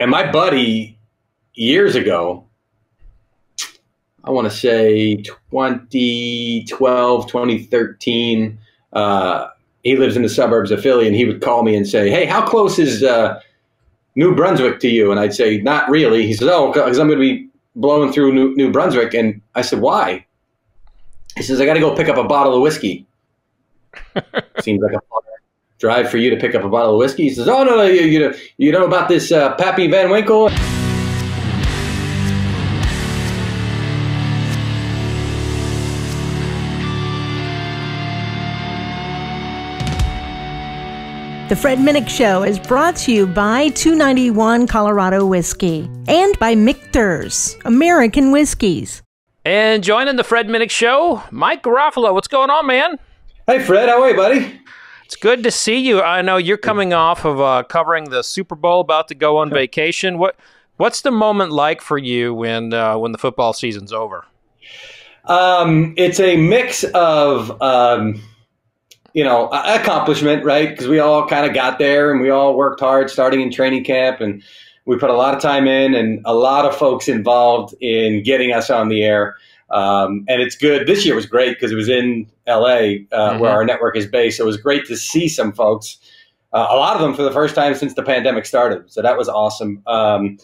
and my buddy years ago, I want to say 2012, 2013. Uh, he lives in the suburbs of Philly, and he would call me and say, "Hey, how close is uh, New Brunswick to you?" And I'd say, "Not really." He says, "Oh, because I'm going to be blowing through New, New Brunswick." And I said, "Why?" He says, "I got to go pick up a bottle of whiskey." Seems like a fun drive for you to pick up a bottle of whiskey. He says, "Oh no, no, you, you know, you know about this uh, Pappy Van Winkle." The Fred Minnick Show is brought to you by 291 Colorado Whiskey and by Michter's American Whiskies. And joining the Fred Minnick Show, Mike Garafolo. What's going on, man? Hey, Fred, how are you, buddy? It's good to see you. I know you're coming off of uh, covering the Super Bowl, about to go on vacation. What What's the moment like for you when uh, when the football season's over? Um, it's a mix of um, you know, accomplishment, right? Because we all kind of got there and we all worked hard starting in training camp and we put a lot of time in and a lot of folks involved in getting us on the air. Um, and it's good. This year was great because it was in LA uh, mm-hmm. where our network is based. So it was great to see some folks, uh, a lot of them for the first time since the pandemic started. So that was awesome. Um,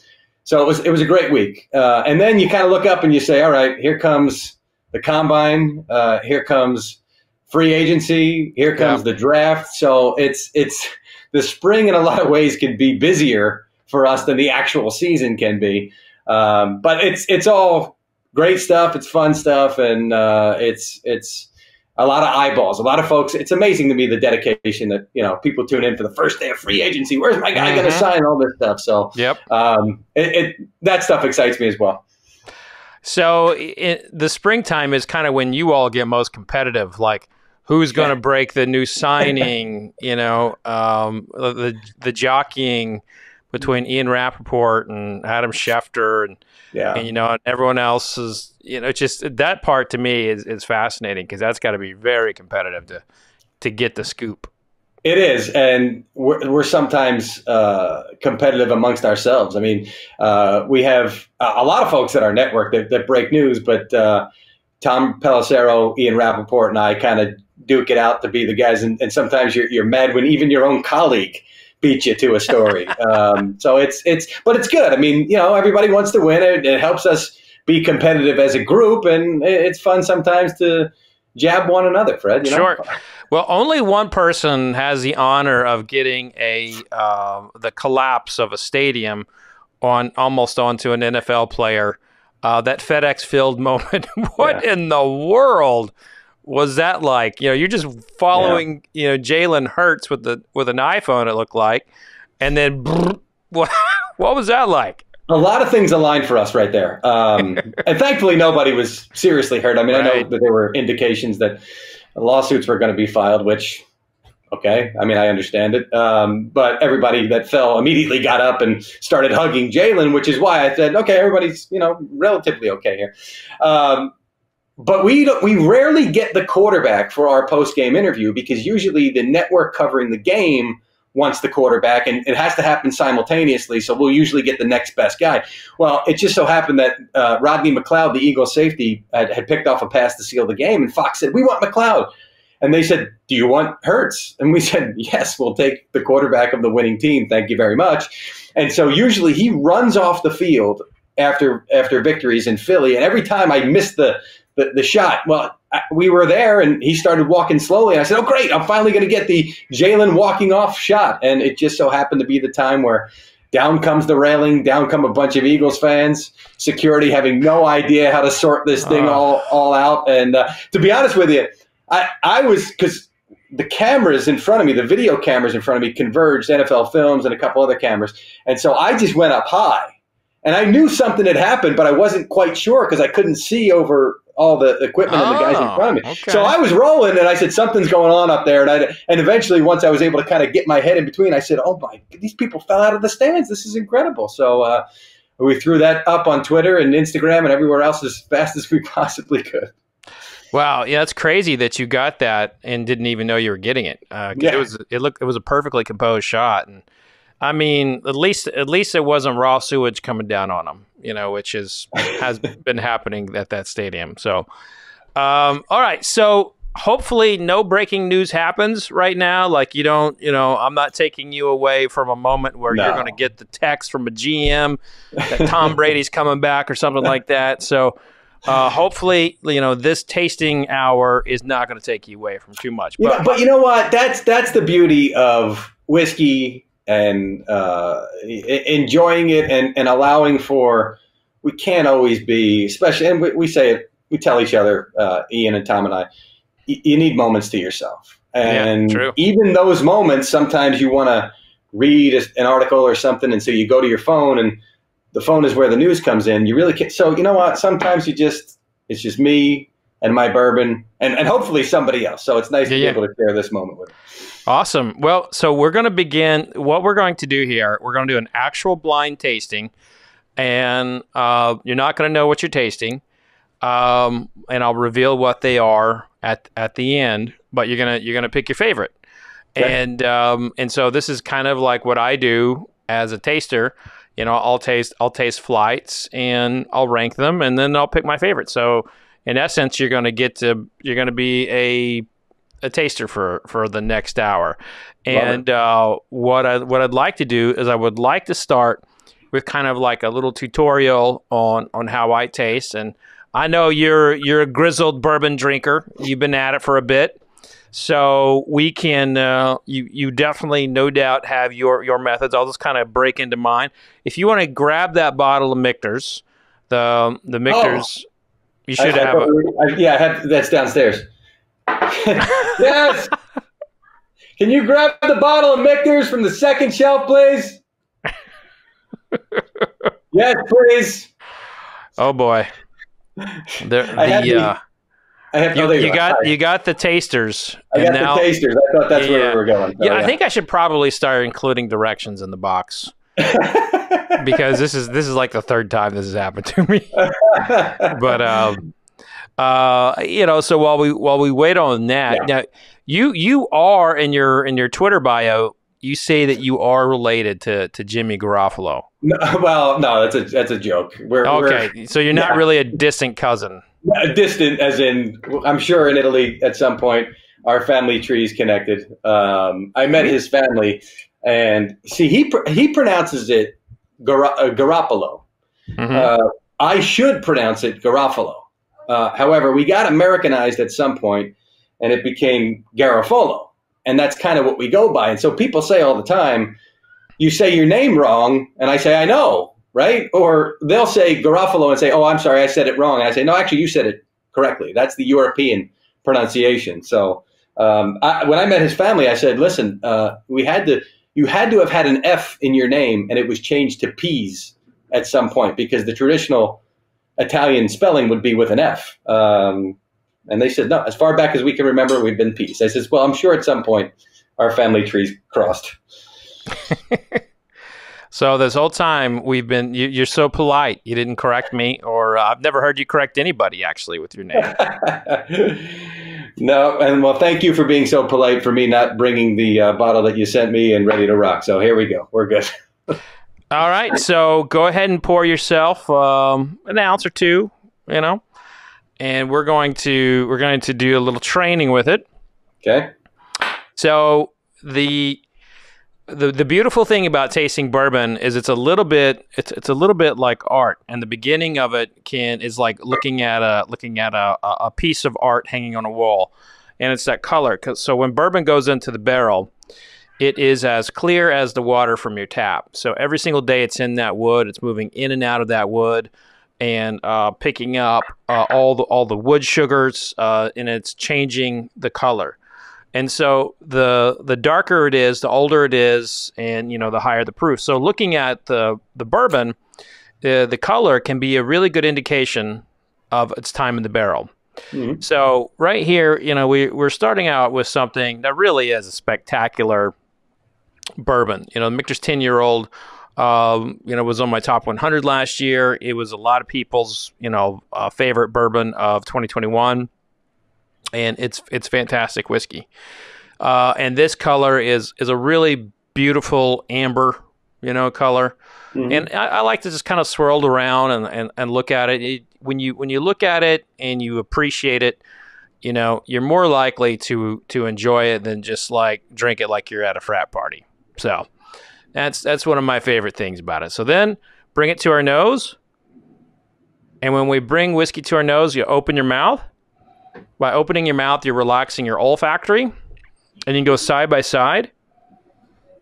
so it was it was a great week. Uh, and then you kind of look up and you say, all right, here comes the combine. Uh, here comes free agency. Here comes yeah. the draft. So it's it's the spring in a lot of ways can be busier for us than the actual season can be. Um, but it's it's all great stuff. It's fun stuff, and uh, it's it's a lot of eyeballs, a lot of folks. It's amazing to me the dedication that you know people tune in for the first day of free agency. Where's my guy mm-hmm. going to sign all this stuff? So yep, um, it, it, that stuff excites me as well. So it, the springtime is kind of when you all get most competitive. Like who's going to break the new signing, you know, um, the the jockeying between Ian Rapoport and Adam Schefter and, yeah. and you know, and everyone else is, you know, just that part to me is, is fascinating because that's got to be very competitive to to get the scoop. It is, and we're, we're sometimes uh, competitive amongst ourselves. I mean, uh, we have a lot of folks at our network that, that break news, but uh, Tom Pelissero, Ian Rapoport, and I kind of duke it out to be the guys. And, and, sometimes you're, you're mad when even your own colleague beats you to a story. um, so it's it's, but it's good. I mean, you know, everybody wants to win. It, it helps us be competitive as a group, and it's fun sometimes to jab one another. Fred, you know? sure. Well, only one person has the honor of getting a uh, the collapse of a stadium on almost onto an NFL player. Uh, that FedEx Field moment. what yeah. in the world was that like? You know, you're just following, yeah. you know, Jalen Hurts with the with an iPhone. It looked like, and then what? What was that like? A lot of things aligned for us right there, um, and thankfully nobody was seriously hurt. I mean, right. I know that there were indications that lawsuits were going to be filed, which okay. I mean, I understand it. Um, but everybody that fell immediately got up and started hugging Jalen, which is why I said, okay, everybody's, you know, relatively okay here. Um, but we don't, we rarely get the quarterback for our post game interview because usually the network covering the game wants the quarterback, and it has to happen simultaneously. So we'll usually get the next best guy. Well, it just so happened that uh, Rodney McLeod, the Eagle safety, had, had, picked off a pass to seal the game, and Fox said, "We want McLeod." And they said, "Do you want Hurts?" And we said, "Yes, we'll take the quarterback of the winning team. Thank you very much." And so usually he runs off the field after after victories in Philly, and every time I miss the the, the shot. Well, we were there and he started walking slowly. I said, Oh, great. I'm finally going to get the Jalen walking off shot. And it just so happened to be the time where down comes the railing, down come a bunch of Eagles fans, security having no idea how to sort this thing all, all out. And uh, to be honest with you, I, I was, because the cameras in front of me, the video cameras in front of me converged, NFL Films and a couple other cameras. And so I just went up high. And I knew something had happened, but I wasn't quite sure because I couldn't see over all the equipment oh, and the guys in front of me. Okay. So I was rolling, and I said something's going on up there, and I and eventually once I was able to kind of get my head in between, I said, "Oh my, these people fell out of the stands. This is incredible." So. Uh, we threw that up on Twitter and Instagram and everywhere else as fast as we possibly could. Wow, yeah, that's crazy that you got that and didn't even know you were getting it. Uh, yeah. it was it looked it was a perfectly composed shot, and I mean, at least at least it wasn't raw sewage coming down on them, you know, which is has been happening at that stadium. So, um, all right, so hopefully no breaking news happens right now. Like you don't, you know, I'm not taking you away from a moment where no. you're going to get the text from a GM that Tom Brady's coming back or something like that. So. Uh, hopefully, you know this tasting hour is not going to take you away from too much. But, yeah, but you know what? That's that's the beauty of whiskey and uh, enjoying it and, and allowing for we can't always be especially and we, we say it we tell each other uh, ian and tom and i y- you need moments to yourself and yeah, even those moments sometimes you want to read an article or something and so you go to your phone and the phone is where the news comes in you really can't so you know what sometimes you just it's just me and my bourbon and, and hopefully somebody else. So it's nice yeah, to be yeah. able to share this moment with. Awesome. Well, so we're going to begin. What we're going to do here, we're going to do an actual blind tasting, and uh, you're not going to know what you're tasting. Um, and I'll reveal what they are at at the end. But you're gonna you're gonna pick your favorite, okay. and um, and so this is kind of like what I do as a taster. You know, I'll taste I'll taste flights and I'll rank them, and then I'll pick my favorite. So in essence, you're going to get to you're going to be a a taster for for the next hour. And uh, what I what I'd like to do is I would like to start with kind of like a little tutorial on on how I taste. And I know you're you're a grizzled bourbon drinker. You've been at it for a bit. So we can, uh, you you definitely, no doubt, have your your methods. I'll just kind of break into mine. If you want to grab that bottle of Michter's, the the Michter's, oh. You should I, have. I, yeah, I have. That's downstairs. yes. Can you grab the bottle of Michter's from the second shelf, please? yes, please. Oh boy. The, the, uh, I have, you, you got you got the tasters. I got now, the tasters. I thought that's yeah, where we were going. yeah, yeah, I think I should probably start including directions in the box because this is this is like the third time this has happened to me. but um, uh, you know, so while we while we wait on that, yeah. now you you are in your in your Twitter bio, you say that you are related to to Jimmy Garoppolo. No, well, no, that's a that's a joke. We're, okay, we're, so you're not yeah. really a distant cousin. A distant, as in, I'm sure in Italy at some point our family tree is connected. Um, I met his family, and see, he he pronounces it Gar- uh, Garoppolo. Mm-hmm. Uh, I should pronounce it Garofalo. Uh, however, we got Americanized at some point, and it became Garafolo, and that's kind of what we go by. And so people say all the time, "You say your name wrong," and I say, "I know." Right? Or they'll say Garofalo and say, "Oh, I'm sorry, I said it wrong." And I say, "No, actually, you said it correctly. That's the European pronunciation." So um, I, when I met his family, I said, "Listen, uh, we had to you had to have had an F in your name, and it was changed to P's at some point because the traditional Italian spelling would be with an F. Um, and they said, no, as far back as we can remember, we've been P's. I says, well, I'm sure at some point our family trees crossed. so this whole time we've been, you, are so polite. You didn't correct me, or uh, I've never heard you correct anybody actually with your name. No, and well, thank you for being so polite for me not bringing the uh, bottle that you sent me and ready to rock. So here we go. We're good. All right, so go ahead and pour yourself um, an ounce or two, you know, and we're going to we're going to do a little training with it. Okay. So the the the beautiful thing about tasting bourbon is it's a little bit it's it's a little bit like art and the beginning of it can is like looking at a looking at a, a piece of art hanging on a wall and it's that color Cause so when bourbon goes into the barrel it is as clear as the water from your tap so every single day it's in that wood it's moving in and out of that wood and uh, picking up uh, all the all the wood sugars uh, and it's changing the color and so the the darker it is, the older it is, and you know the higher the proof. So looking at the the bourbon, uh, the color can be a really good indication of its time in the barrel. Mm-hmm. So right here, you know, we we're starting out with something that really is a spectacular bourbon. You know, Michter's ten year old. Um, you know, was on my top 100 last year. It was a lot of people's, you know, uh, favorite bourbon of 2021 and it's it's fantastic whiskey. Uh, and this color is is a really beautiful amber you know, color. Mm-hmm. And I, I, like to just kind of swirl around and, and, and look at it. it. When you when you look at it and you appreciate it, you know, you're more likely to to enjoy it than just like drink it like you're at a frat party. So that's that's one of my favorite things about it. So then bring it to our nose. And when we bring whiskey to our nose, you open your mouth. By opening your mouth, you're relaxing your olfactory. And you go side by side.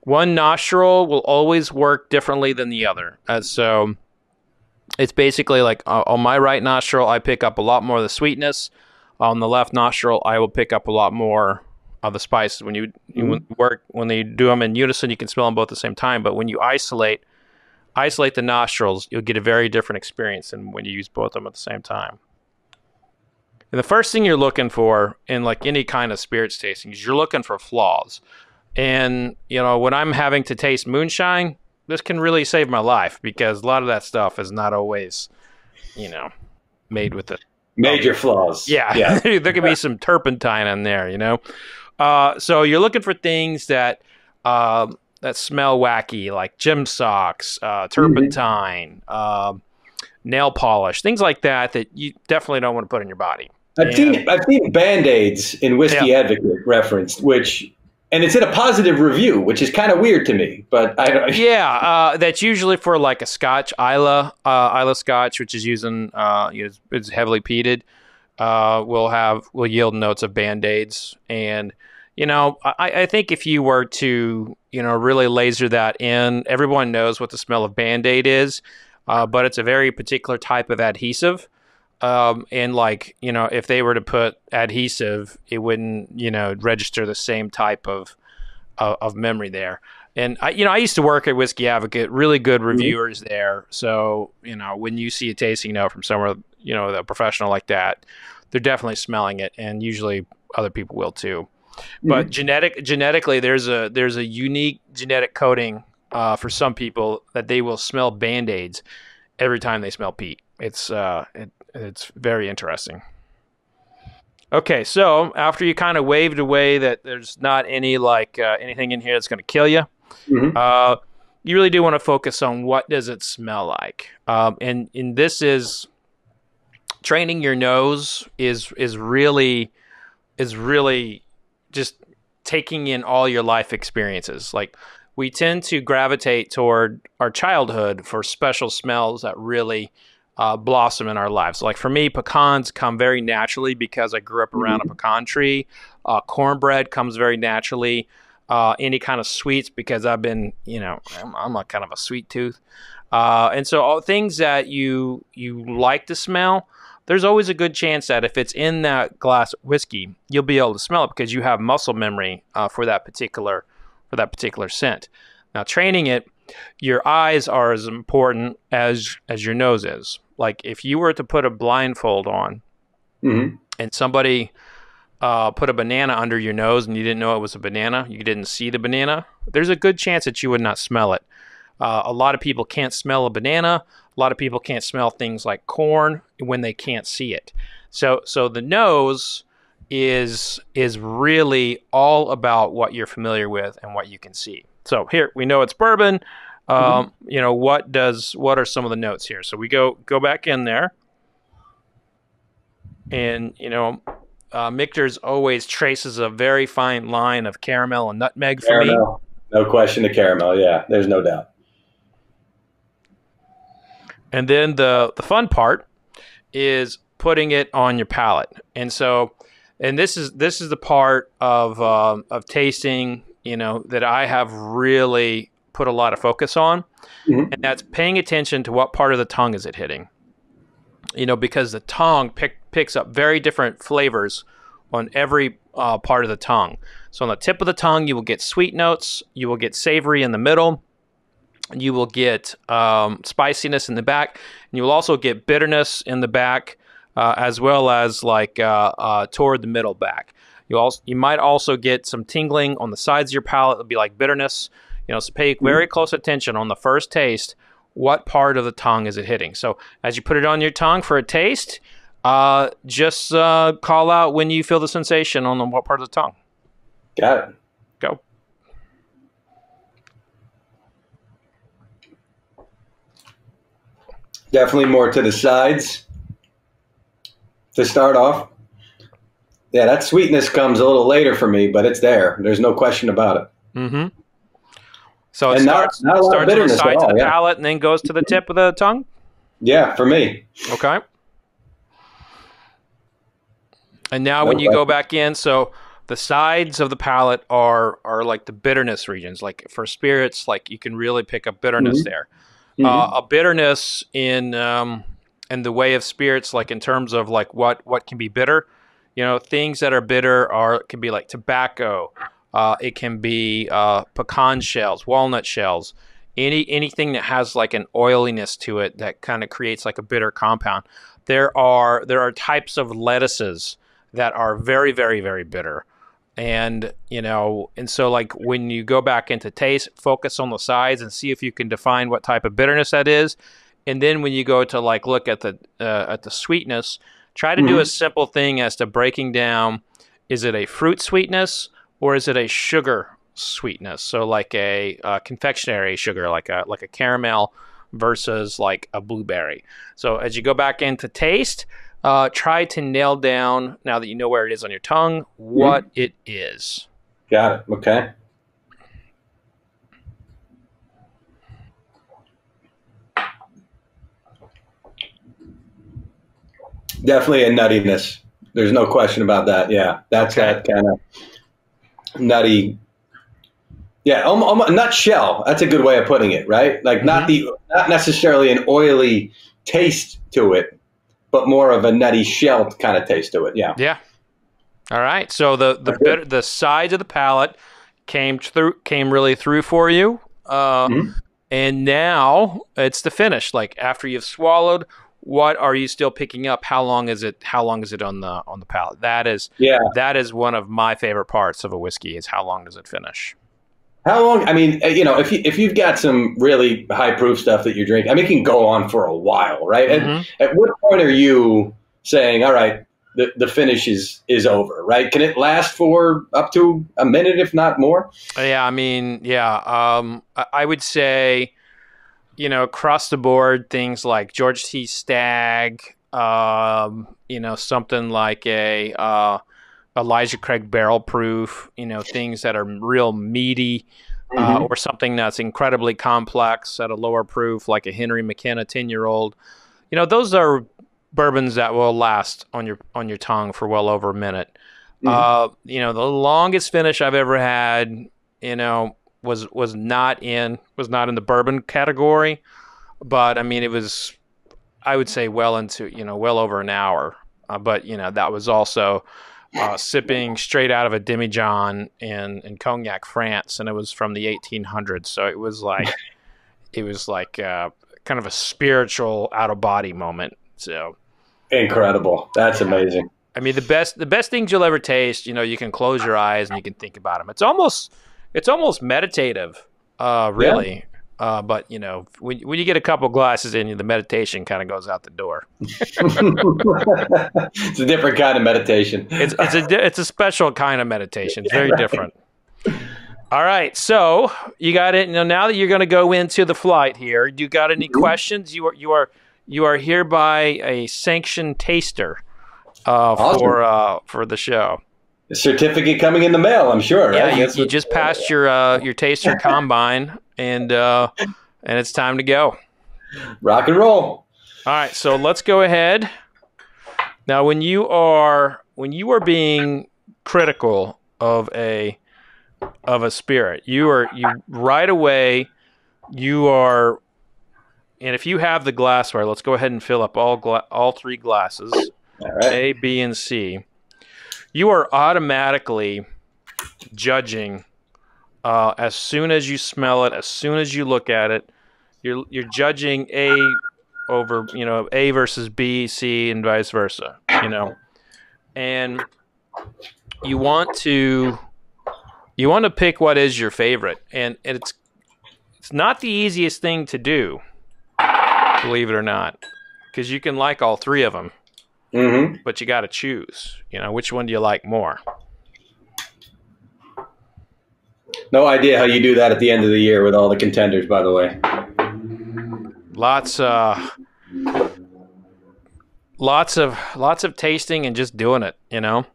One nostril will always work differently than the other. Uh, so it's basically like uh, on my right nostril, I pick up a lot more of the sweetness on the left nostril, I will pick up a lot more of the spices. When you, mm-hmm. you work, when they do them in unison, you can smell them both at the same time. But when you isolate, isolate the nostrils, you'll get a very different experience than when you use both of them at the same time. And the first thing you're looking for in like any kind of spirits tasting is you're looking for flaws. And you know, when I'm having to taste moonshine, this can really save my life because a lot of that stuff is not always, you know, made with the major flaws. Yeah, yeah. there could be some turpentine in there, you know. Uh, so you're looking for things that uh, that smell wacky, like gym socks, uh, turpentine, mm-hmm. nail polish, things like that that you definitely don't want to put in your body. I've and, seen I've seen band aids in Whiskey yeah. Advocate referenced, which and it's in a positive review, which is kind of weird to me. But I don't. Yeah, uh, that's usually for like a Scotch Isla uh, Islay Scotch, which is using uh, it's heavily peated. Uh, will have will yield notes of band aids, and you know, I, I think if you were to you know really laser that in, everyone knows what the smell of band aid is, uh, but it's a very particular type of adhesive. Um, and like you know, if they were to put adhesive, it wouldn't you know register the same type of of, of memory there. And I, you know, I used to work at Whiskey Advocate, really good mm-hmm. reviewers mm-hmm. there. So you know, when you see a tasting note from somewhere, you know, a professional like that, they're definitely smelling it, and usually other people will too. Mm-hmm. But genetic genetically, there's a there's a unique genetic coding uh, for some people that they will smell band aids every time they smell peat. It's uh, it, it's very interesting. Okay, so after you kind of waved away that there's not any like uh, anything in here that's going to kill you, mm-hmm. uh, you really do want to focus on what does it smell like, um, and and this is training your nose is is really is really just taking in all your life experiences. Like we tend to gravitate toward our childhood for special smells that really uh, blossom in our lives. Like for me, pecans come very naturally because I grew up around mm-hmm. a pecan tree. Uh, cornbread comes very naturally. Uh, any kind of sweets because I've been, you know, I'm, I'm a kind of a sweet tooth, uh, and so all things that you you like to smell. There's always a good chance that if it's in that glass whiskey, you'll be able to smell it because you have muscle memory uh, for that particular for that particular scent. Now, training it, your eyes are as important as as your nose is like if you were to put a blindfold on mm-hmm. and somebody uh, put a banana under your nose and you didn't know it was a banana, you didn't see the banana, there's a good chance that you would not smell it. Uh, a lot of people can't smell a banana. A lot of people can't smell things like corn when they can't see it. So, so the nose is is really all about what you're familiar with and what you can see. So here we know it's bourbon. Um, mm-hmm. You know what does what are some of the notes here? So we go go back in there, and you know, uh, Michter's always traces a very fine line of caramel and nutmeg for caramel. me. No question, the caramel. Yeah, there's no doubt. And then the the fun part is putting it on your palate, and so and this is this is the part of uh, of tasting you know that I have really put a lot of focus on, mm-hmm. and that's paying attention to what part of the tongue is it hitting. You know, because the tongue pick, picks up very different flavors on every uh, part of the tongue. So on the tip of the tongue, you will get sweet notes. You will get savory in the middle. You will get um, spiciness in the back, and you will also get bitterness in the back, uh, as well as like uh, uh toward the middle back. You also you might also get some tingling on the sides of your palate. It'll be like bitterness. You know, so pay mm-hmm. very close attention on the first taste. What part of the tongue is it hitting? So as you put it on your tongue for a taste, uh, just uh, call out when you feel the sensation on the, what part of the tongue. Got it. Go. Definitely more to the sides to start off. Yeah, that sweetness comes a little later for me, but it's there. There's no question about it. Mm-hmm. So it And not- starts, not of starts on the sides of the yeah. palate and then goes to the tip of the tongue. Yeah, for me. Okay. And now No when you go back in, so the sides of the palate are are like the bitterness regions. Like for spirits, like you can really pick up bitterness Mhm. there. Mhm. Uh, a bitterness in um, in the way of spirits, like in terms of like what what can be bitter. You know, things that are bitter are can be like tobacco. Uh, it can be uh, pecan shells, walnut shells, any anything that has like an oiliness to it that kind of creates like a bitter compound. There are there are types of lettuces that are very very very bitter, and you know, and so like when you go back into taste, focus on the sides and see if you can define what type of bitterness that is, and then when you go to like look at the uh, at the sweetness, try to do a simple thing as to breaking down: is it a fruit sweetness or is it a sugar sweetness? So like a uh, confectionery sugar, like a like a caramel versus like a blueberry. So as you go back into taste, uh, try to nail down now that you know where it is on your tongue what it is. Got it. Okay. Definitely a nuttiness. There's no question about that. Yeah, that's Okay. that kind of nutty. Yeah, almost, nutshell. That's a good way of putting it, right? Like not the not necessarily an oily taste to it, but more of a nutty shell kind of taste to it. Yeah. Yeah. All right. So the the bit, the sides of the palate came through came really through for you. Uh, Mhm. And now it's the finish. Like after you've swallowed, what are you still picking up? How long is it? How long is it on the on the palate? That is Yeah. that is one of my favorite parts of a whiskey. Is how long does it finish? How long? I mean, uh, you know, if you, if you've got some really high proof stuff that you're drinking, I mean, it can go on for a while, right? And Mhm. at what point are you saying, all right, the, the finish is is over, right? Can it last for up to a minute, if not more? Yeah, I mean, yeah. Um, I, I would say, you know, across the board, things like George T. Stagg, um, you know, something like a uh, Elijah Craig Barrel Proof, you know, things that are real meaty, uh, Mhm. or something that's incredibly complex at a lower proof, like a Henry McKenna ten year old. You know, those are bourbons that will last on your on your tongue for well over a minute. Mhm. Uh, you know, the longest finish I've ever had, you know, was was not in was not in the bourbon category, but I mean, it was, I would say, well into you know, well over an hour. Uh, but you know, that was also uh, sipping straight out of a demijohn in in Cognac, France, and it was from the 1800s. So it was like, it was like uh, kind of a spiritual out of body moment. So. Incredible. That's amazing. I mean, the best the best things you'll ever taste. You know, you can close your eyes and you can think about them. It's almost it's almost meditative, uh, really. Uh, but you know, when when you get a couple glasses in you, the meditation kind of goes out the door. it's a different kind of meditation. It's it's a it's a special kind of meditation. It's very different. All right, so you got it. Now, now that you're going to go into the flight here, you got any questions? You are you are you are hereby a sanctioned taster uh, Awesome. for uh, for the show. Certificate coming in the mail, I'm sure. Yeah, right? you, you what- just passed your uh, your taster combine, and uh, and it's time to go. rock and roll. All right, so let's go ahead. Now, when you are when you are being critical of a of a spirit, you are you right away you are, and if you have the glassware, let's go ahead and fill up all gla- all three glasses, All right. A, B, and C. You are automatically judging uh, as soon as you smell it, as soon as you look at it. You're you're judging A over you know A versus B, C, and vice versa. You know, and you want to you want to pick what is your favorite, and, and it's it's not the easiest thing to do, believe it or not, because you can like all three of them, hmm but you got to choose. You know, which one do you like more? No idea how you do that at the end of the year with all the contenders, by the way. Lots uh lots of lots of tasting and just doing it. You know,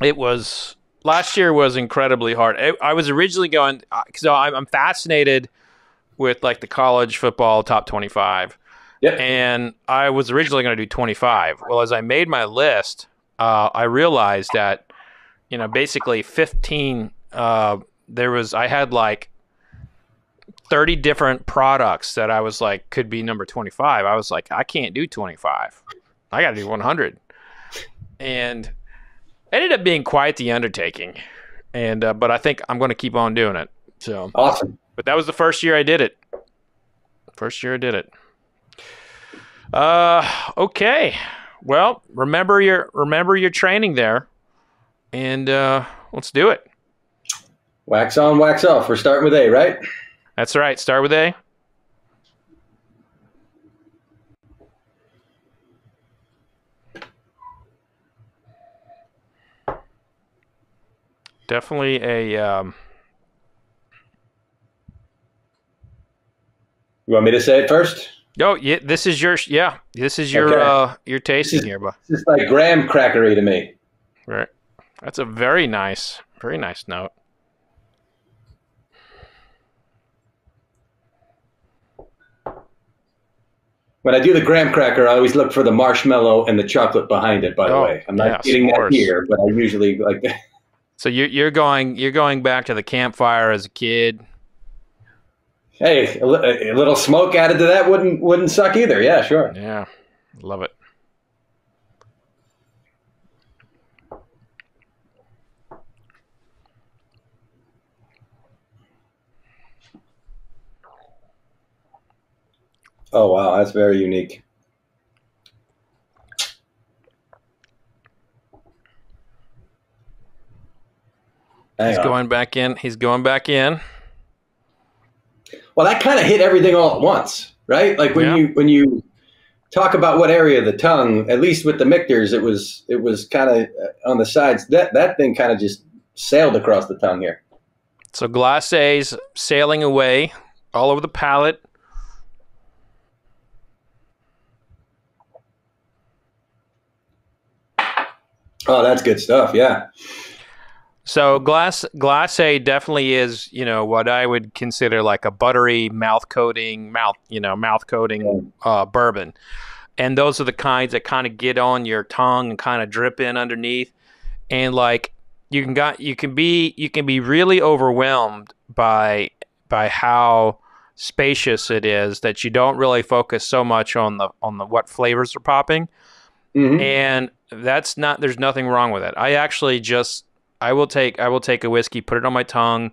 it was last year was incredibly hard. I, I was originally going because I'm, I'm fascinated with like the college football top 25. Yep. And I was originally going to do 25. Well, as I made my list, uh, I realized that, you know, basically 15, uh, there was, I had like 30 different products that I was like, could be number 25. I was like, I can't do 25. I got to do 100. And ended up being quite the undertaking. And, uh, but I think I'm going to keep on doing it. So awesome. But that was the first year I did it. First year I did it. Uh, okay. Well, remember your remember your training there, and uh, let's do it. Wax on, wax off. We're starting with A, right? That's right. Start with A. Definitely a. Um, you want me to say it first? Oh, yeah. This is your yeah. This is your okay. uh your tasting here, but it's like graham crackery to me. Right. That's a very nice, very nice note. When I do the graham cracker, I always look for the marshmallow and the chocolate behind it. By the oh, way, I'm not yes, getting that here, but I usually like that. So you're you're going you're going back to the campfire as a kid. Hey, a, a little smoke added to that wouldn't wouldn't suck either. Yeah, sure. Yeah, love it. Oh wow, that's very unique. Hang He's on. going back in. He's going back in. Well, that kind of hit everything all at once, right? Like when yeah. you when you talk about what area of the tongue, at least with the Michter's, it was it was kind of uh, on the sides. That that thing kind of just sailed across the tongue here. So glass A's sailing away all over the palate. Oh, that's good stuff. Yeah. So glass glacé definitely is, you know, what I would consider like a buttery mouth coating, mouth, you know, mouth coating uh, bourbon. And those are the kinds that kind of get on your tongue and kind of drip in underneath. And like you can got you can be you can be really overwhelmed by by how spacious it is that you don't really focus so much on the on the what flavors are popping. Mm-hmm. And that's not there's nothing wrong with it. I actually just I will take I will take a whiskey, put it on my tongue,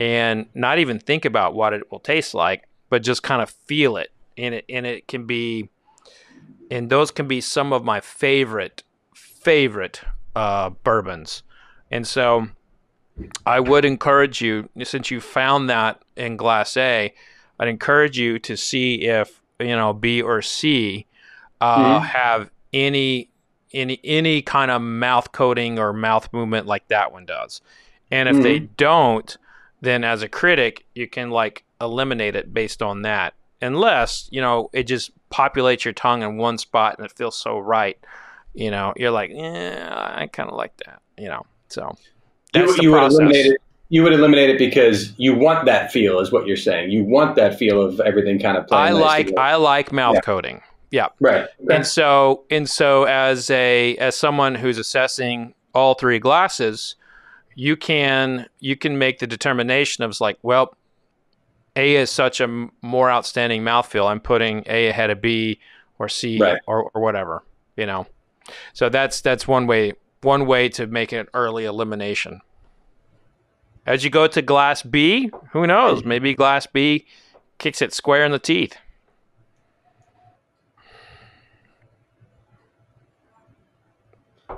and not even think about what it will taste like, but just kind of feel it. And it and it can be, and those can be some of my favorite favorite uh, bourbons. And so, I would encourage you, since you found that in Glass A, I'd encourage you to see if you know B or C uh, mm-hmm. have any any any kind of mouth coating or mouth movement like that one does. And if mm-hmm. they don't, then as a critic, you can like eliminate it based on that. Unless, you know, it just populates your tongue in one spot and it feels so right. You know, you're like, yeah, I kind of like that. You know, so you, you would eliminate it. You would eliminate it because you want that feel, is what you're saying. You want that feel of everything kind of. I like I like mouth yeah. coating. Yeah. Right. And so and so as a as someone who's assessing all three glasses, you can you can make the determination of like, well, A is such a more outstanding mouthfeel. I'm putting A ahead of B or C right. or, or whatever, you know. So that's that's one way one way to make an early elimination. As you go to glass B, who knows? Maybe glass B kicks it square in the teeth.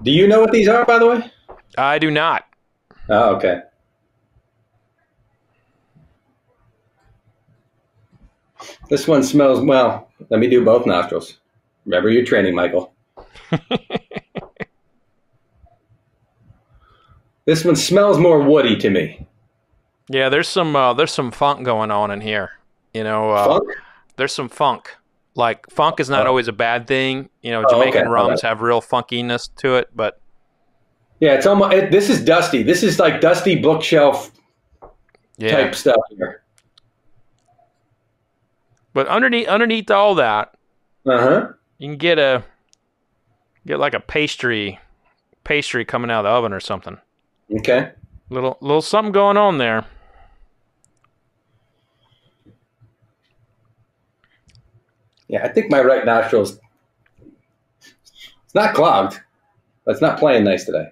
Do you know what these are, by the way? I do not. Oh, okay. This one smells well. Let me do both nostrils. Remember your training, Michael. this one smells more woody to me. Yeah, there's some uh, there's some funk going on in here. You know, uh, funk? there's some funk, Like funk is not Oh. always a bad thing. You know, Oh, Jamaican okay. rums have real funkiness to it, but Yeah, it's almost. It, this is dusty. This is like dusty bookshelf yeah. type stuff here. But underneath underneath all that, Uh huh. you can get a get like a pastry pastry coming out of the oven or something. Okay. Little little something going on there. Yeah, I think my right nostril's. It's not clogged, but it's not playing nice today.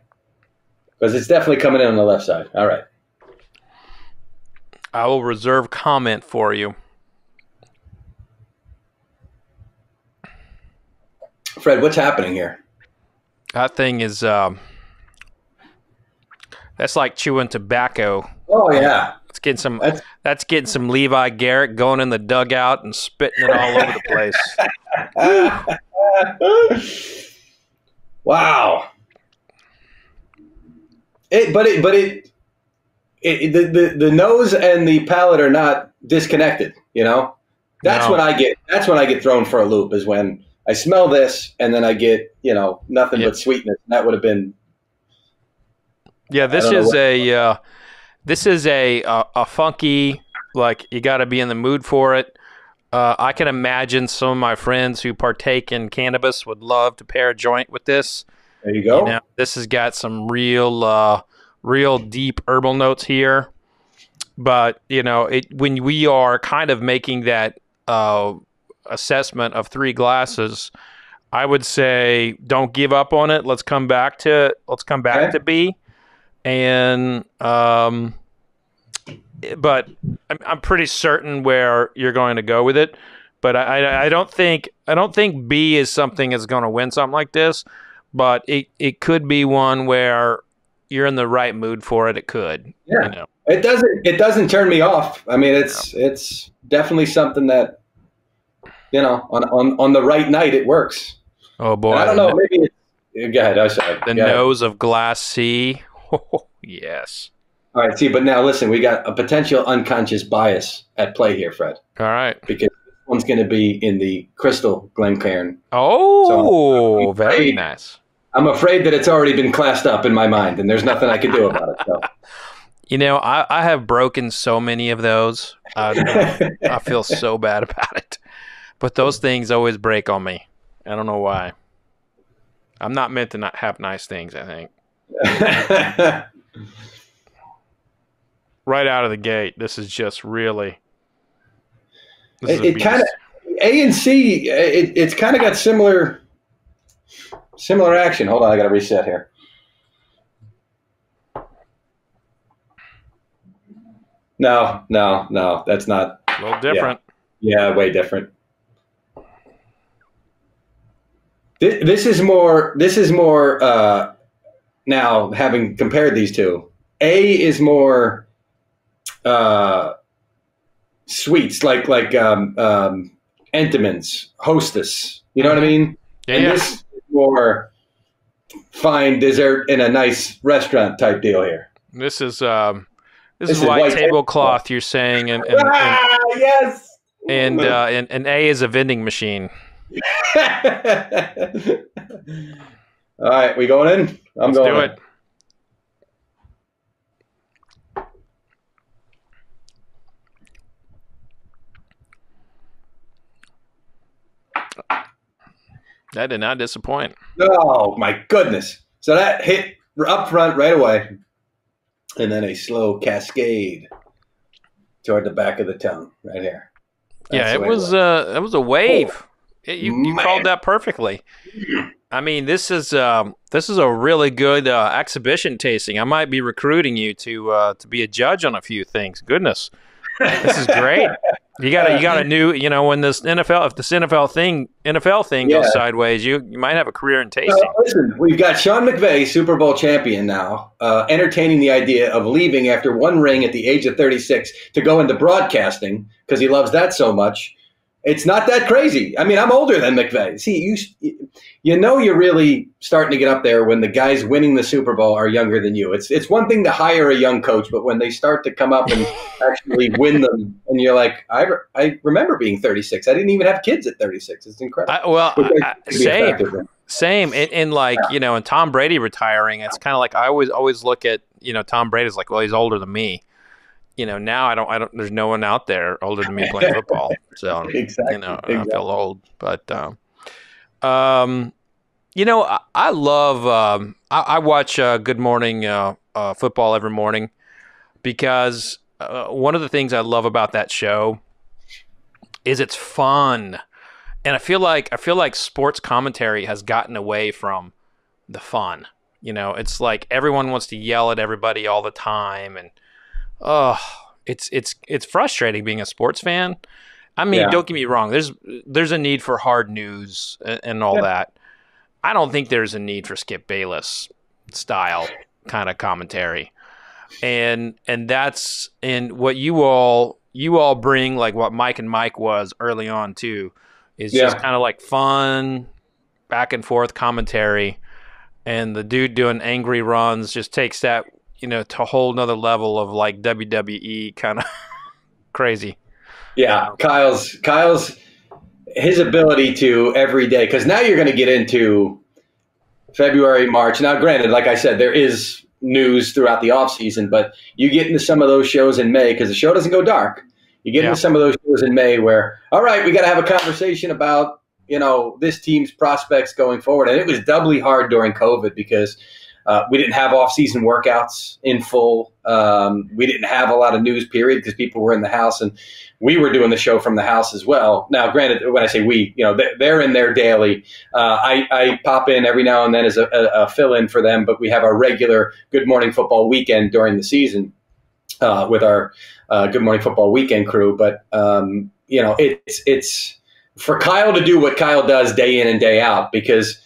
Because it's definitely coming in on the left side. All right. I will reserve comment for you. Fred, what's happening here? That thing is um that's like chewing tobacco. Oh yeah. It's getting some That's- that's getting some Levi Garrett going in the dugout and spitting it all over the place. wow. It, but it, but it, it the, the the nose and the palate are not disconnected. You know, that's No. when I get that's when I get thrown for a loop. Is when I smell this and then I get you know nothing Yep. but sweetness. That would have been Yeah, this is a uh, this is a a, a funky like you got to be in the mood for it. Uh, I can imagine some of my friends who partake in cannabis would love to pair a joint with this. there. You go. You know, this has got some real, uh, real deep herbal notes here. But you know, it when we are kind of making that uh, assessment of three glasses, I would say don't give up on it. Let's come back to let's come back Okay. to B, and um, but I'm, I'm pretty certain where you're going to go with it. But I, I, I don't think I don't think B is something that's going to win something like this but it, it could be one where you're in the right mood for it. It could. Yeah. You know. It doesn't. It doesn't turn me off. I mean, it's it's definitely something that you know on on, on the right night it works. Oh boy. And I don't know. Maybe it's, go ahead. I'm sorry. The Go ahead. nose of glass C. yes. All right. See, but now listen. We got a potential unconscious bias at play here, Fred, All right. because this one's going to be in the crystal Glencairn. Oh, So, very afraid- nice. I'm afraid that it's already been classed up in my mind, and there's nothing I can do about it. So. You know, I, I have broken so many of those. I, I feel so bad about it. But those things always break on me. I don't know why. I'm not meant to not have nice things, I think. Right out of the gate, this is just really. This is It- a it kinda- A and C, it, it's kind of got similar similar action. Hold on, I got to reset here. No, no, no, that's not. a little different. Yeah, way different. This, this is more. This is more. Uh, now, having compared these two, A is more uh, sweets, like like um, um, Entenmann's, Hostess. You know what I mean? Yeah, and yeah. this is more fine dessert in a nice restaurant type deal here. This is um, this, This is is white, white tablecloth. You're saying, and and and, ah, yes. and, uh, and and A is a vending machine. All right, we going in? I'm Let's going. do in. it. That did not disappoint. Oh my goodness! So that hit up front right away, and then a slow cascade toward the back of the tongue, right here. yeah, it was uh, it was a wave. It- you you called that perfectly. I mean, this is um, this is a really good uh, exhibition tasting. I might be recruiting you to uh, to be a judge on a few things. Goodness, this is great. You got a, you got a new you know when this NFL if this NFL thing NFL thing goes sideways, you you might have a career in tasting. Well, listen, we've got Sean McVay, Super Bowl champion now, uh, entertaining the idea of leaving after one ring at the age of 36 to go into broadcasting because he loves that so much. It's not that crazy. I mean, I'm older than McVay. See, you you know you're really starting to get up there when the guys winning the Super Bowl are younger than you. It's it's one thing to hire a young coach, but when they start to come up and actually win them, and you're like, I, I remember being 36. I didn't even have kids at 36. It's incredible. I, well, I, same, same. And, and like yeah. you know, and Tom Brady retiring, it's kind of like I always always look at you know Tom Brady's like, well, he's older than me you know, now I don't, I don't, there's no one out there older than me playing football. So, exactly. you know, exactly. I feel old, but, um, um, you know, I, I love, um, I, I watch, uh, Good Morning, uh, uh, football every morning because, uh, one of the things I love about that show is it's fun. And I feel like, I feel like sports commentary has gotten away from the fun. You know, it's like everyone wants to yell at everybody all the time and, oh, it's it's it's frustrating being a sports fan. I mean, yeah. don't get me wrong. There's there's a need for hard news and, and all yeah. that. I don't think there's a need for Skip Bayless style kind of commentary, and and that's and what you all you all bring like what Mike and Mike was early on too is yeah. just kind of like fun back and forth commentary, and the dude doing angry runs just takes that you know, to a whole nother level of like WWE kind of crazy. Yeah, Kyle's Kyle's his ability to every day because now you're going to get into February, March. Now, granted, like I said, there is news throughout the off season, but you get into some of those shows in May because the show doesn't go dark. You get yeah. into some of those shows in May where, all right, we got to have a conversation about you know this team's prospects going forward, and it was doubly hard during COVID because uh, we didn't have off-season workouts in full. Um, we didn't have a lot of news period because people were in the house, and we were doing the show from the house as well. Now, granted, when I say we, you know, they're in there daily. Uh, I, I, pop in every now and then as a, a, fill-in for them, but we have our regular Good Morning Football weekend during the season uh, with our uh, Good Morning Football weekend crew. But um, you know, it's it's for Kyle to do what Kyle does day in and day out because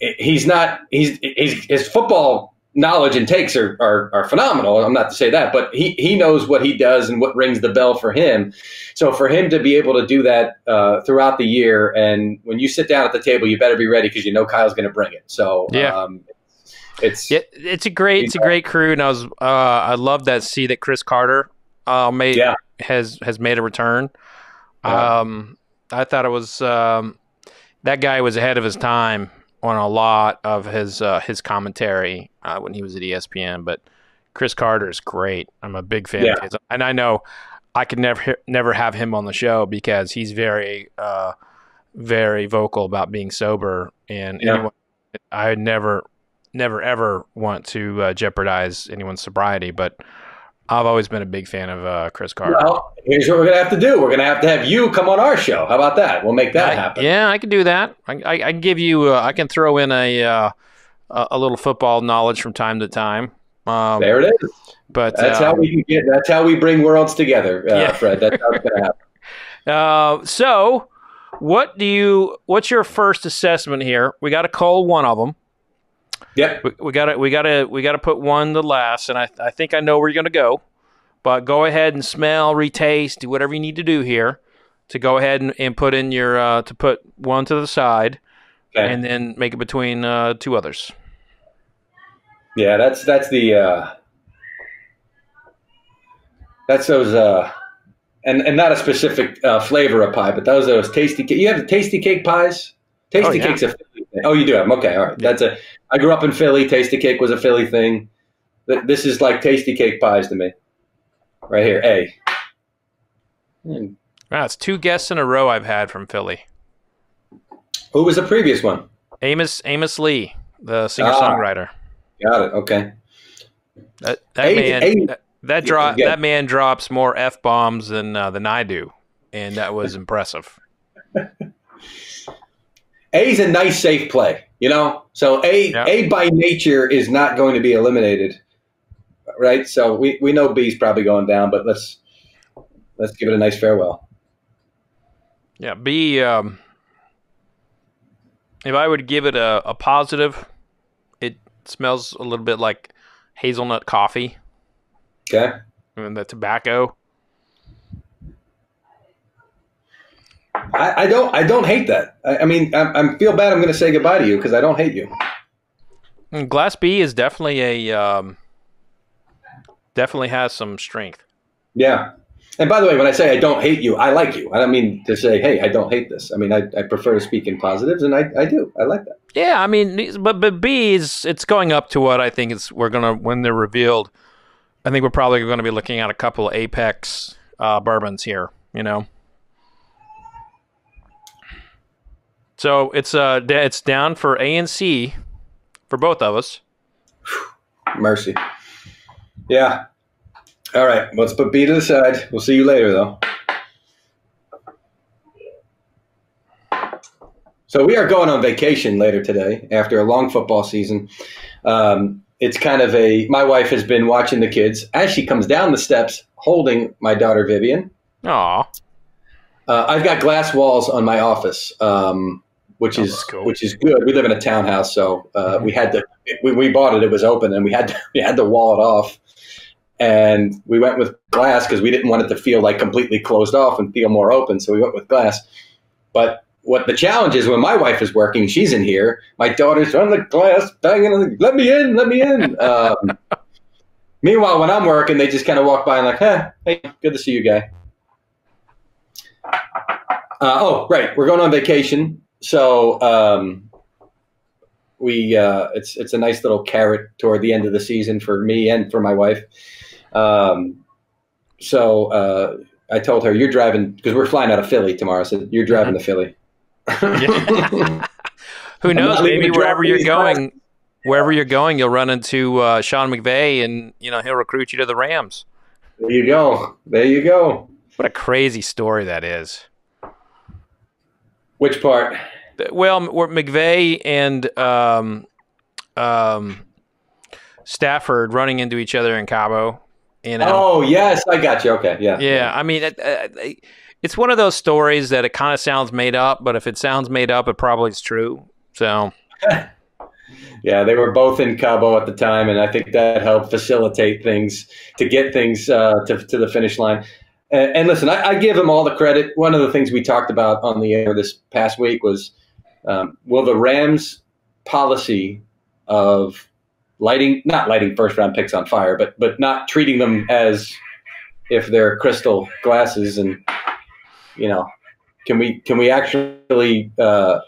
he's not he's, he's his football knowledge and takes are, are, are phenomenal. I'm not to say that, but he, he knows what he does and what rings the bell for him. So for him to be able to do that uh, throughout the year, and when you sit down at the table, you better be ready because you know Kyle's going to bring it. So yeah. Um, it's yeah, it's a great it's a great crew, and I was uh, I love that see that Cris Carter uh, made yeah. has has made a return. Um, I thought it was um, that guy was ahead of his time on a lot of his uh, his commentary uh, when he was at ESPN. But Cris Carter is great. I'm a big fan yeah. of his, and I know I could never never have him on the show because he's very uh, very vocal about being sober, and yeah. anyone, I never never ever want to uh, jeopardize anyone's sobriety, but I've always been a big fan of uh, Cris Carter. Well, here's what we're gonna have to do. We're gonna have to have you come on our show. How about that? We'll make that I, happen. Yeah, I can do that. I, I, I can give you. Uh, I can throw in a uh, a little football knowledge from time to time. Um, there it is. But that's how um, we get. That's how we bring worlds together, uh, yeah. Fred. That's how it's gonna happen. Uh, so, what do you? What's your first assessment here? We got to call one of them. Yep. We, we gotta we gotta we gotta put one to last, and I I think I know where you're gonna go. But go ahead and smell, retaste, do whatever you need to do here to go ahead and, and put in your uh, to put one to the side, okay. and then make it between uh, two others. Yeah, that's that's the uh, that's those uh, and and not a specific uh, flavor of pie, but those are those tasty. You have the Tastykake pies. Tasty oh, yeah. cake's a. Oh, you do have them. Okay, all right. Yeah. That's a. I grew up in Philly. Tastykake was a Philly thing. This is like Tastykake pies to me. Right here, A. Hmm. Wow, it's two guests in a row I've had from Philly. Who was the previous one? Amos Amos Lee, the singer songwriter. Ah, got it. Okay. That, that a, man a, that, that drop yeah. that man drops more f bombs than uh, than I do, and that was impressive. A is a nice, safe play, you know. So A yep. A by nature is not going to be eliminated, right? So we, we know B's probably going down, but let's let's give it a nice farewell. Yeah, B. Um, if I would give it a, a positive, it smells a little bit like hazelnut coffee. Okay. And the tobacco. I, I don't. I don't hate that. I, I mean, I, I feel bad. I'm going to say goodbye to you because I don't hate you. Mm, Glass B is definitely a um, definitely has some strength. Yeah. And by the way, when I say I don't hate you, I like you. I don't mean to say, hey, I don't hate this. I mean, I, I prefer to speak in positives, and I, I do. I like that. Yeah, I mean, but but B is it's going up to what I think is we're gonna when they're revealed. I think we're probably going to be looking at a couple of Apex uh, bourbons here. You know. So it's uh it's down for A and C for both of us. Mercy. Yeah. All right. Let's put B to the side. We'll see you later, though. So we are going on vacation later today after a long football season. Um, it's kind of a. My wife has been watching the kids as she comes down the steps, holding my daughter Vivian. Aw. Uh, I've got glass walls on my office, um, which Oh, is cool. which is good. We live in a townhouse, so uh, we had to. When we bought it, it was open, and we had to, we had to wall it off. And we went with glass because we didn't want it to feel like completely closed off and feel more open. So we went with glass. But what the challenge is when my wife is working, she's in here. My daughter's on the glass, banging on the. Let me in, let me in. Um, meanwhile, when I'm working, they just kind of walk by and like, huh, hey, good to see you, guy. Uh, oh, right. We're going on vacation, so um, we uh, it's it's a nice little carrot toward the end of the season for me and for my wife. Um, so uh, I told her you're driving because we're flying out of Philly tomorrow. So you're driving to Philly. Who knows? Maybe wherever you're these cars. going, wherever you're going, you'll run into uh, Sean McVay, and you know he'll recruit you to the Rams. there you go. There you go. What a crazy story that is. Which part? Well, M- were and um, um, Stafford running into each other in Cabo. You know, Oh yes, I got you. Okay, yeah. yeah. I mean, it, uh, it's one of those stories that it kind of sounds made up, but if it sounds made up, it probably is true. So, Yeah, they were both in Cabo at the time, and I think that helped facilitate things to get things uh, to, to the finish line. And, and listen, I, I give them all the credit. One of the things we talked about on the air this past week was um, will the Rams' policy of lighting, not lighting first round picks on fire, but but not treating them as if they're crystal glasses, and you know, can we can we actually uh,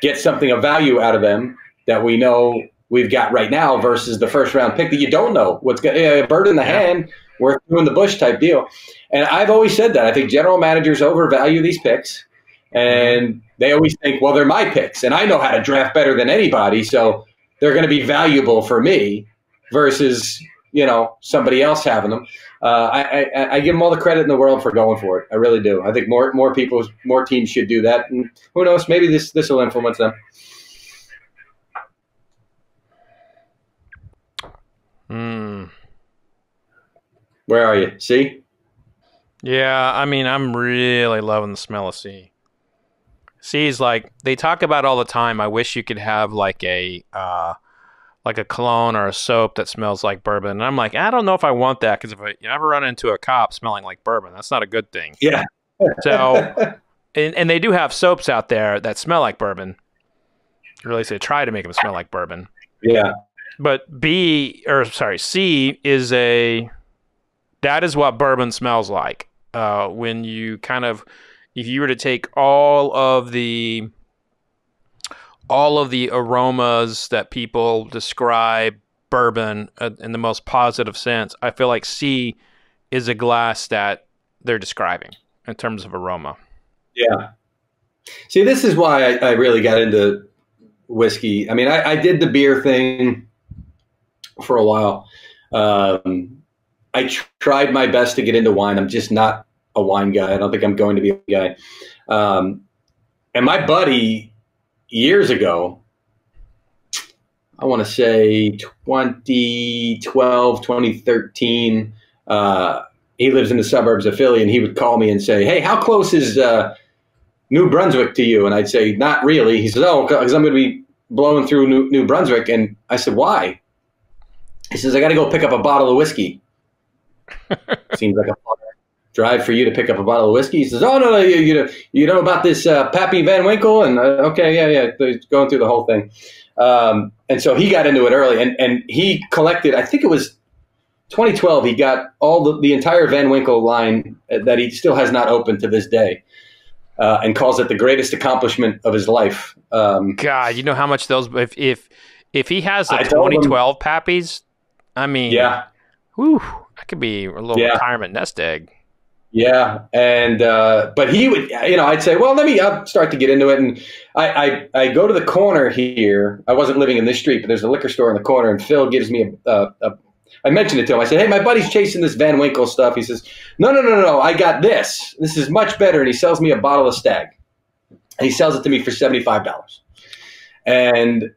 get something of value out of them that we know we've got right now versus the first round pick that you don't know what's going a bird in the Yeah. hand worth doing the bush type deal. And I've always said that I think general managers overvalue these picks, and they always think, well, they're my picks, and I know how to draft better than anybody, so they're going to be valuable for me versus you know somebody else having them. Uh, I, I, I give them all the credit in the world for going for it. I really do. I think more more people, more teams should do that. And who knows? Maybe this this will influence them. hmm. Where are you? See? Yeah, I mean, I'm really loving the smell of sea. Sea's like they talk about all the time. I wish you could have like a uh, like a cologne or a soap that smells like bourbon. And I'm like, I don't know if I want that because if I you ever run into a cop smelling like bourbon, that's not a good thing. Yeah. So, and, and they do have soaps out there that smell like bourbon. Or at least they try to make them smell like bourbon. yeah. But B or sorry, C is a that is what bourbon smells like. Uh, when you kind of if you were to take all of the all of the aromas that people describe bourbon uh, in the most positive sense, I feel like C is a glass that they're describing in terms of aroma. Yeah. See, this is why I, I really got into whiskey. I mean, I, I did the beer thing for a while. Um, I tr- tried my best to get into wine. I'm just not a wine guy. I don't think I'm going to be a guy. Um, and my buddy years ago, I want to say 2012, 2013, uh, he lives in the suburbs of Philly, and he would call me and say, "Hey, how close is uh, New Brunswick to you?" And I'd say, "Not really." He says, "Oh, because I'm going to be blowing through New, New Brunswick." And I said, "Why?" He says, "I got to go pick up a bottle of whiskey." Seems like a drive for you to pick up a bottle of whiskey. He says, "Oh no, no, you you know, you know about this uh, Pappy Van Winkle?" And uh, okay, yeah, yeah, He's going through the whole thing. Um, and so he got into it early, and and he collected. I think it was 2012. He got all the, the entire Van Winkle line that he still has not opened to this day. Uh, and calls it the greatest accomplishment of his life. Um, God, you know how much those if if if he has the 2012 Pappies, I mean, yeah, whew, that could be a little yeah. retirement nest egg. Yeah, and uh, but he would, you know, I'd say, well, let me I'll start to get into it, and I, I, I go to the corner here. I wasn't living in this street, but there's a liquor store in the corner, and Phil gives me a, a, a I mentioned it to him. I said, "Hey, my buddy's chasing this Van Winkle stuff." He says, "No, no, no, no, no. I got this. This is much better." And he sells me a bottle of Stagg. And he sells it to me for seventy five dollars. And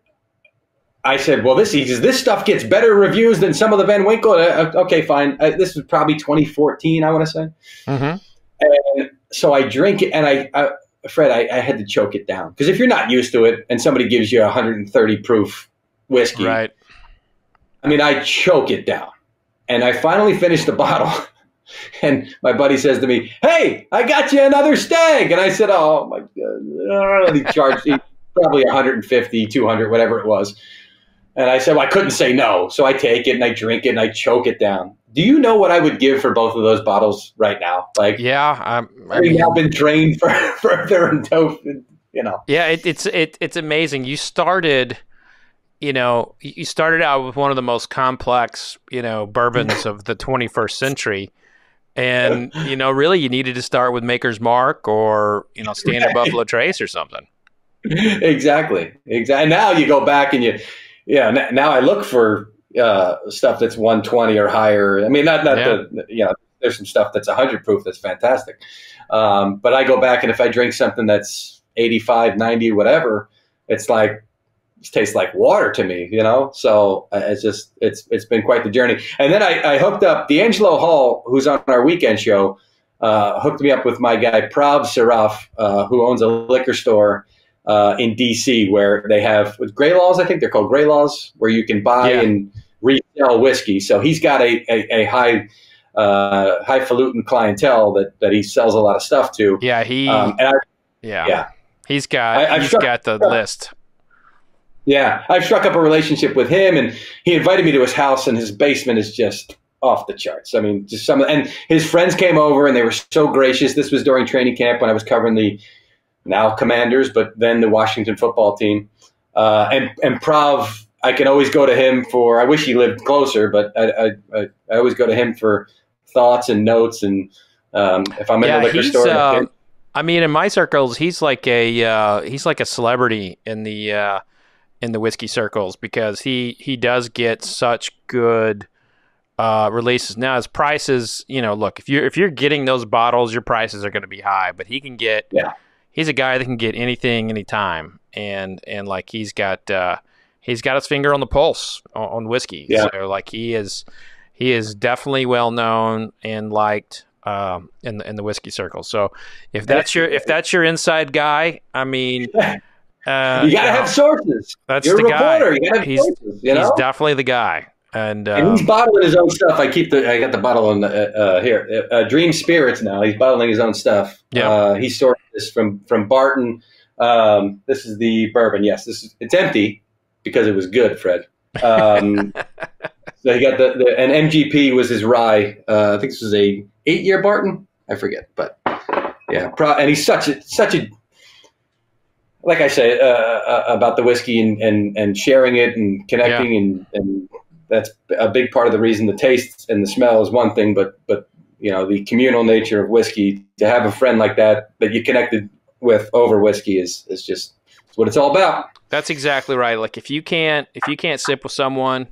I said, "Well, this this stuff gets better reviews than some of the Van Winkle." Uh, okay, fine. Uh, this was probably 2014, I want to say. Mm-hmm. And so I drink it, and I, I Fred, I, I, had to choke it down because if you're not used to it, and somebody gives you 130 proof whiskey, right? I mean, I choke it down, and I finally finish the bottle. And my buddy says to me, "Hey, I got you another Stagg." And I said, "Oh my god!" And he charged he, probably 150, 200, whatever it was. And I said, well, I couldn't say no. So I take it and I drink it and I choke it down. Do you know what I would give for both of those bottles right now? Like, yeah, I'm, I mean, I've been trained for further and you know. Yeah, it, it's it, it's amazing. You started, you know, you started out with one of the most complex, you know, bourbons of the 21st century, and you know, really, you needed to start with Maker's Mark or you know, Standard right. Buffalo Trace or something. Exactly, exactly. And now you go back and you yeah, now I look for uh, stuff that's 120 or higher. I mean, not not yeah. the you know, there's some stuff that's 100 proof that's fantastic. Um, but I go back and if I drink something that's 85, 90, whatever, it's like it tastes like water to me, you know. So uh, it's just it's it's been quite the journey. And then I, I hooked up DeAngelo Hall, who's on our weekend show, uh, hooked me up with my guy Prav Saraf, uh, who owns a liquor store uh, in DC where they have with Gray Laws, I think they're called Gray Laws, where you can buy yeah. and resell whiskey. So he's got a, a, a high uh, highfalutin clientele that, that he sells a lot of stuff to. Yeah, he. Um, I, yeah, yeah, he's got I, he's struck, got the uh, list. Yeah, I've struck up a relationship with him, and he invited me to his house, and his basement is just off the charts. I mean, just some, and his friends came over, and they were so gracious. This was during training camp when I was covering the now Commanders, but then the Washington football team. Uh, and and Prav, I can always go to him for. I wish he lived closer, but I I, I always go to him for thoughts and notes. And um, if I'm in yeah, the liquor store, uh, I mean, in my circles, he's like a uh, he's like a celebrity in the uh, in the whiskey circles because he he does get such good. Uh, releases now his prices you know look if you're if you're getting those bottles your prices are going to be high but he can get yeah he's a guy that can get anything anytime. And and like he's got uh, he's got his finger on the pulse on, on whiskey. Yeah. so like he is he is definitely well known and liked um, in the in the whiskey circle. So if that's your if that's your inside guy i mean uh, you gotta have sources. that's You're the guy. he's, sources, you know? he's definitely the guy and, and he's um, bottling his own stuff. I keep the I got the bottle on the, uh, uh, here. Uh, Dream Spirits now. He's bottling his own stuff. Yeah, uh, he stored this from from Barton. Um, this is the bourbon. Yes, this is it's empty because it was good, Fred. Um, so he got the, the and MGP was his rye. Uh, I think this was a eight year Barton. I forget, but yeah, pro, and he's such a such a like I say uh, uh, about the whiskey and, and, and sharing it and connecting yeah. and, and that's a big part of the reason the taste and the smell is one thing, but but you know the communal nature of whiskey. To have a friend like that that you connected with over whiskey is is just it's what it's all about. That's exactly right. Like if you can't if you can't sip with someone.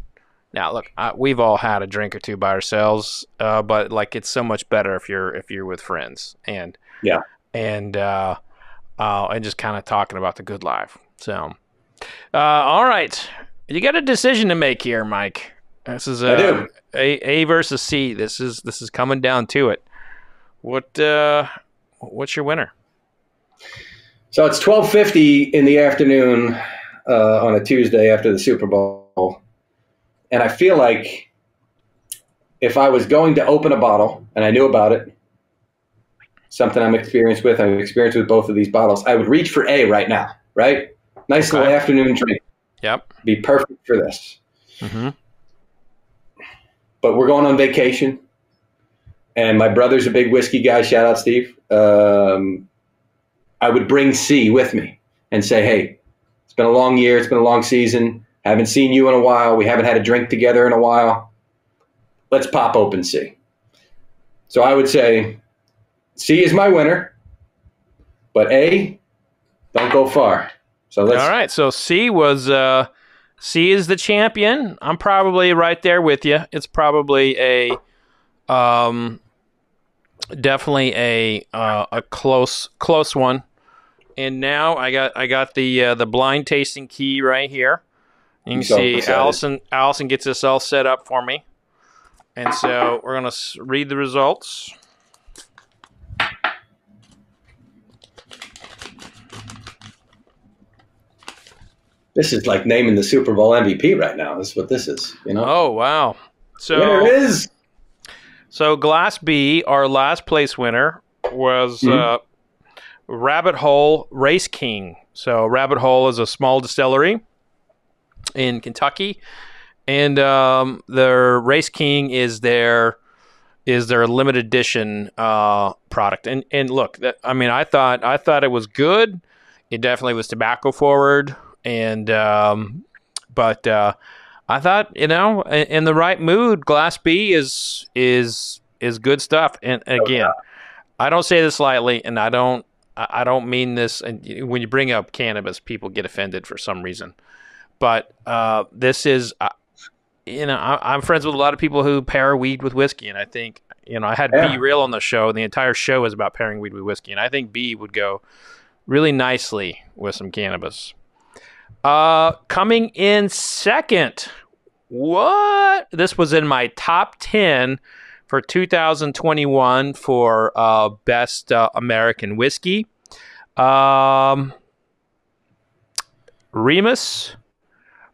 Now, look, I, we've all had a drink or two by ourselves, uh, but like it's so much better if you're if you're with friends and yeah, and uh, uh, and just kind of talking about the good life. So, uh, all right, you got a decision to make here, Mike. This is uh, a A versus C. This is this is coming down to it. What uh, what's your winner? So it's twelve fifty in the afternoon uh, on a Tuesday after the Super Bowl, and I feel like if I was going to open a bottle and I knew about it, something I'm experienced with. I'm experienced with both of these bottles. I would reach for A right now, right? Nice okay. little afternoon drink. Yep. Be perfect for this. Mm-hmm. But we're going on vacation, and my brother's a big whiskey guy. Shout out, Steve. Um, I would bring C with me and say, hey, it's been a long year. It's been a long season. Haven't seen you in a while. We haven't had a drink together in a while. Let's pop open C. So I would say C is my winner, but A, don't go far. So. All right. So C was uh, C is the champion. I'm probably right there with you. It's probably a um, definitely a uh, a close close one. And now I got I got the uh, the blind tasting key right here. You can so see excited. Allison Allison gets this all set up for me. And so we're going to read the results. This is like naming the Super Bowl MVP right now. This is what this is, you know. Oh wow! So there it is. So Glass B, our last place winner, was mm-hmm. uh, Rabbit Hole Raceking. So Rabbit Hole is a small distillery in Kentucky, and um, their Race King is their is their limited edition uh, product. And and look, that, I mean, I thought I thought it was good. It definitely was tobacco forward and um, but uh, I thought you know in, in, the right mood, Glass B is is is good stuff. And oh, again, I don't say this lightly, and I don't I don't mean this. And when you bring up cannabis, people get offended for some reason. But uh, this is, uh, you know, I, am friends with a lot of people who pair weed with whiskey, and I think, you know, I had yeah. B-Real on the show, and the entire show is about pairing weed with whiskey, and I think B would go really nicely with some cannabis. Uh, coming in second. What? This was in my top 10 for 2021 for uh, best uh, American whiskey. Um, Remus,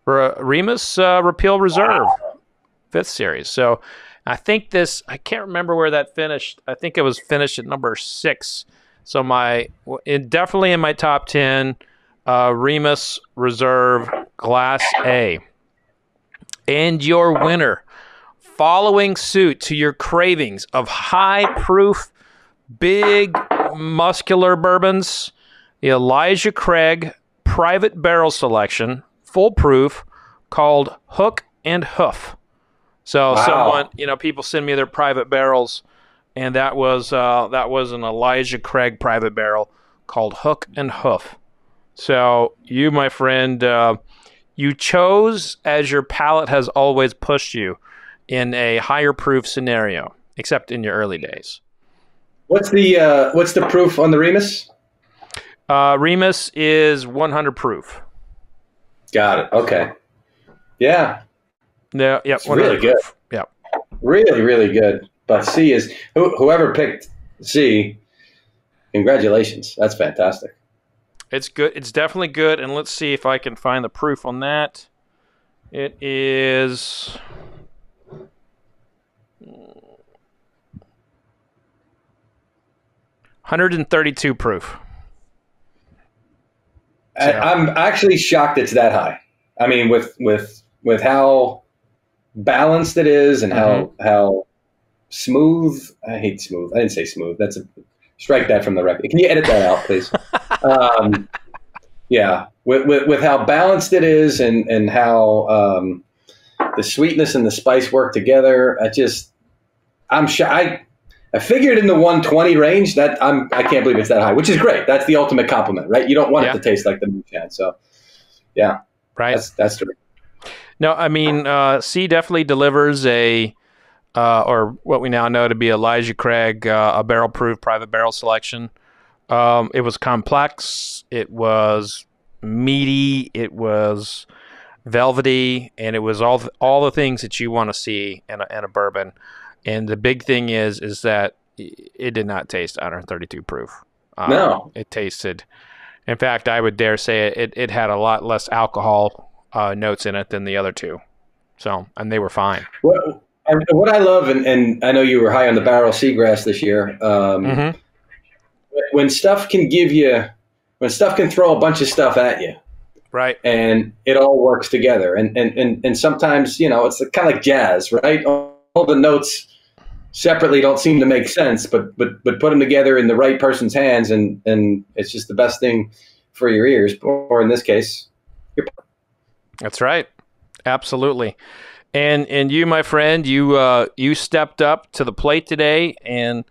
R- Remus uh, Repeal Reserve, fifth series. So I think this, I can't remember where that finished. I think it was finished at number six. So my, it, definitely in my top 10 uh, Remus Reserve Glass A. And your winner, following suit to your cravings of high proof, big, muscular bourbons, the Elijah Craig Private Barrel Selection, full proof, called Hook and Hoof. So wow. someone, you know, people send me their private barrels, and that was uh, that was an Elijah Craig private barrel called Hook and Hoof. So you, my friend, uh, you chose as your palate has always pushed you in a higher proof scenario, except in your early days. What's the uh, what's the proof on the Remus? Uh, Remus is 100 proof. Got it. Okay. Yeah. Yeah. Yeah. Really good. Yeah. Really, really good. But C is whoever picked C. Congratulations. That's fantastic. It's good. It's definitely good. And let's see if I can find the proof on that. It is. 132 proof. So. I, am actually shocked it's that high. I mean, with with with how balanced it is and how mm-hmm. how smooth. I hate smooth. I didn't say smooth. That's a strike that from the record. Can you edit that out, please? um, yeah, with, with, with, how balanced it is and and how um, the sweetness and the spice work together. I just I'm shy. I, I figured in the 120 range that I'm I can't believe it's that high, which is great. That's the ultimate compliment, right? You don't want yeah. it to taste like the moonshine. So, yeah, right. That's that's true. No, I mean uh, C definitely delivers a uh, or what we now know to be Elijah Craig, uh, a barrel proof private barrel selection. Um, it was complex. It was meaty. It was velvety, and it was all the, all the things that you want to see in a, in a bourbon. And the big thing is is that it did not taste 132 proof. Um, no, it tasted. In fact, I would dare say it, it, it had a lot less alcohol uh, notes in it than the other two. So, and they were fine. What, what I love, and, and I know you were high on the Barrell Seagrass this year. Um, mm-hmm when stuff can give you, when stuff can throw a bunch of stuff at you, right, and it all works together. And and and, and sometimes you know it's kind of like jazz, right? All the notes separately don't seem to make sense, but but but put them together in the right person's hands, and and it's just the best thing for your ears, or in this case, your. That's right, absolutely. And and you, my friend, you uh, you stepped up to the plate today, and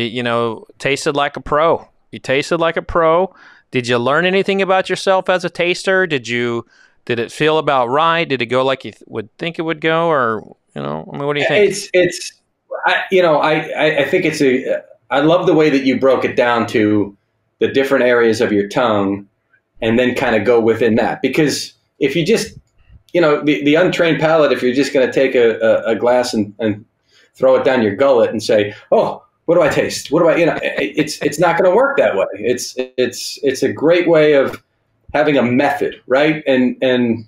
you know tasted like a pro. You tasted like a pro. Did you learn anything about yourself as a taster? Did you did it feel about right? Did it go like you th- would think it would go, or you know, I mean, what do you think? It's it's I, you know, I, I think it's a. I love the way that you broke it down to the different areas of your tongue, and then kind of go within that. Because if you just, you know, the, the untrained palate, if you're just going to take a, a, a glass and, and throw it down your gullet and say, "Oh, what do I taste? What do I?" You know, it's it's not going to work that way. It's it's it's a great way of having a method, right? And and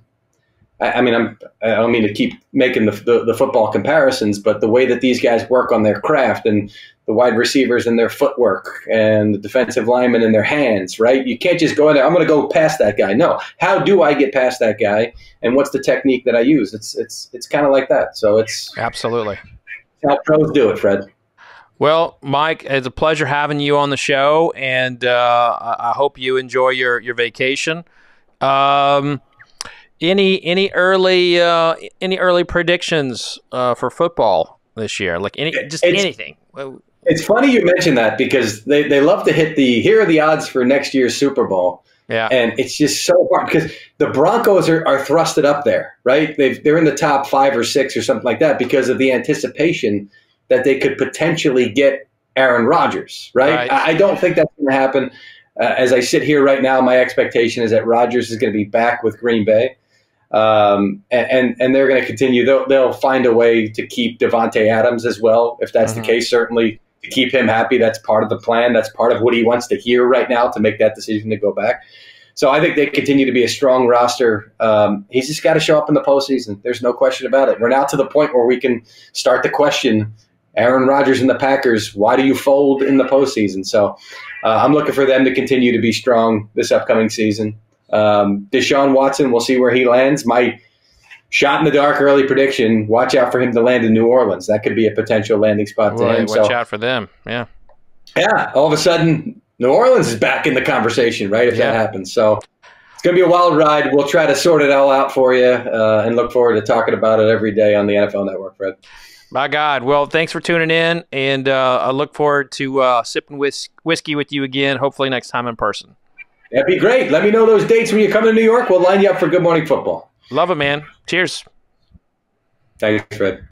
I, mean, I'm, I don't mean to keep making the, the, the, football comparisons, but the way that these guys work on their craft and the wide receivers and their footwork and the defensive linemen and their hands, right? You can't just go in there. I'm going to go past that guy. No, how do I get past that guy? And what's the technique that I use? It's it's it's kind of like that. So it's absolutely how pros do it, Fred. Well, Mike, it's a pleasure having you on the show, and uh, I hope you enjoy your your vacation. Um, any any early uh, any early predictions uh, for football this year? Like any just it's, anything. It's funny you mention that because they, they love to hit the here are the odds for next year's Super Bowl. Yeah. And it's just so hard because the Broncos are, are thrusted up there, right? They've, they're in the top five or six or something like that because of the anticipation that they could potentially get Aaron Rodgers, right? right. I, I, don't think that's going to happen. Uh, as I sit here right now, my expectation is that Rodgers is going to be back with Green Bay. Um, and, and they're going to continue. They'll, they'll find a way to keep Davante Adams as well, if that's mm-hmm. the case. Certainly to keep him happy. That's part of the plan. That's part of what he wants to hear right now to make that decision to go back. So I think they continue to be a strong roster. Um, he's just got to show up in the postseason. There's no question about it. We're now to the point where we can start the question. Aaron Rodgers and the Packers, why do you fold in the postseason? So uh, I'm looking for them to continue to be strong this upcoming season. Um, Deshaun Watson, we'll see where he lands. My shot in the dark early prediction: watch out for him to land in New Orleans. That could be a potential landing spot to right, him. Watch so, out for them. Yeah. Yeah. All of a sudden, New Orleans is back in the conversation, right? If yeah. that happens, so it's going to be a wild ride. We'll try to sort it all out for you, uh, and look forward to talking about it every day on the NFL Network, Fred. My God. Well, thanks for tuning in, and uh, I look forward to uh, sipping whis- whiskey with you again, hopefully next time in person. That'd be great. Let me know those dates when you come to New York. We'll line you up for Good Morning Football. Love it, man. Cheers. Thanks, Fred.